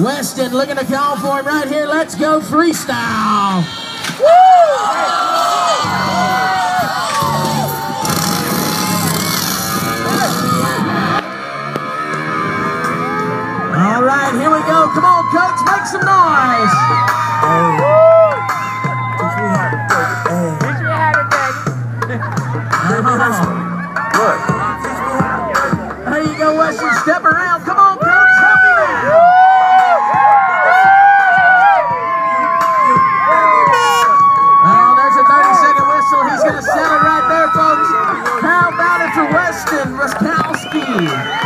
Weston looking to call for him right here. Let's go freestyle. All right, here we go. Come on, Coats, make some noise. There you go, Weston. Step around. Hallelujah.